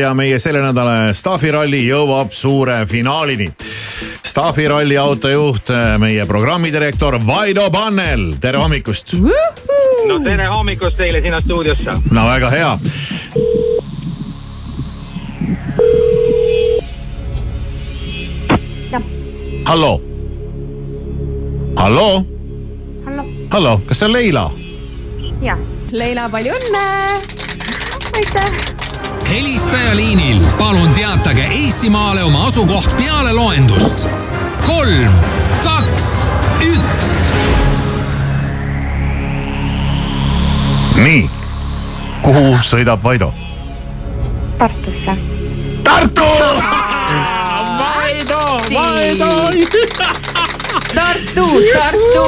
ja meie selle nädala staffiralli jõuab suure finaalini. staffiralli autojuht, meie programmidirektor Vaido Pannel, tere hommikust. no tere hommikust teile sinna stuudiosse. no väga hea. hallo. hallo. hallo. hallo, kas see on Leila? jah. Leila, palju õnne. aitäh. Helistaja liinil, palun teatage Eestimaale oma asukoht peale loendust. kolm, kaks, üks. nii, kuhu sõidab Vaido? Tartusse. Tartu! Vaido, Vaido! Tartu, Tartu.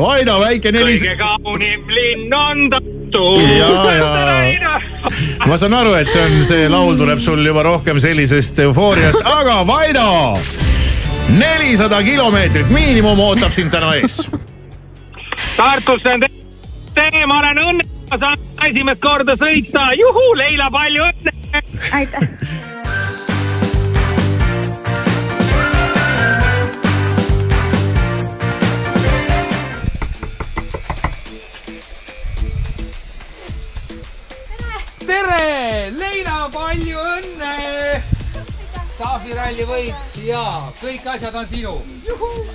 Vaido väike nelis-. kõige kaunim linn on Tartu. ja, ja ma saan aru, et see on, see laul tuleb sul juba rohkem sellisest eufooriast, aga Vaido. nelisada kilomeetrit miinimum ootab sind täna ees. Tartusse on tee, ma olen õnnelik, ma saan esimest korda sõita. juhuu, Leila, palju õnne. aitäh. Tere, Leila, palju õnne! staafiralli võit ja kõik asjad on sinu.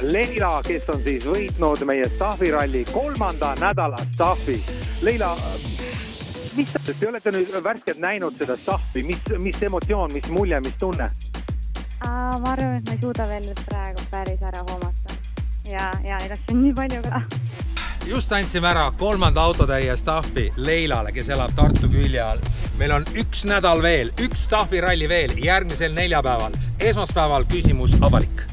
Leila, kes on siis võitnud meie staffiralli kolmanda nädala staffi. Leila, mis te, te olete nüüd värskelt näinud seda staffi, mis, mis emotsioon, mis mulje, mis tunne? ma arvan, et ma ei suuda veel praegu päris ära hoomata. ja, ja neid asju on nii palju ka. Just andsime ära kolmanda autotäie staffi Leilale, kes elab Tartu külje all. meil on üks nädal veel, üks staffiralli veel järgmisel neljapäeval. esmaspäeval küsimus avalik